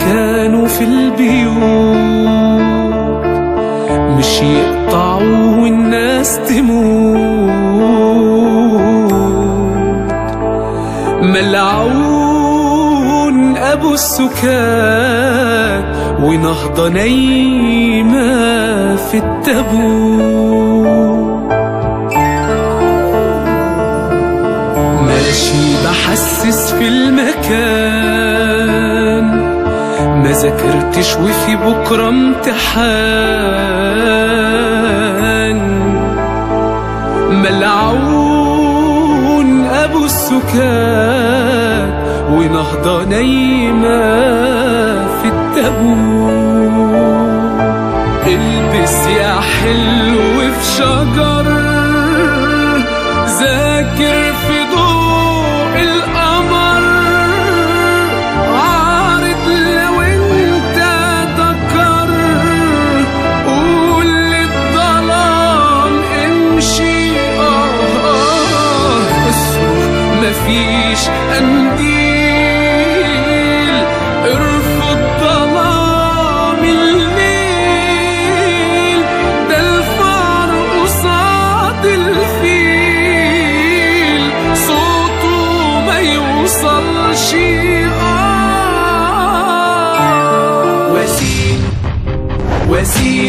كانوا في البيوت. مش يقطعوا والناس تموت. ملعون أبو السكان ونهضة نايمة في التابوت. ماشي بحسس في المكان. ما ذاكرتش وفي بكرة امتحان. ملعون أبو السكات ونهضة نايمة في التابوت. البس يا حلو في شجر ذاكر في مفيش قنديل ارفض ظلام الليل. ده الفار قصاد الفيل. صوته ما يوصلش آه. وسيم وسيم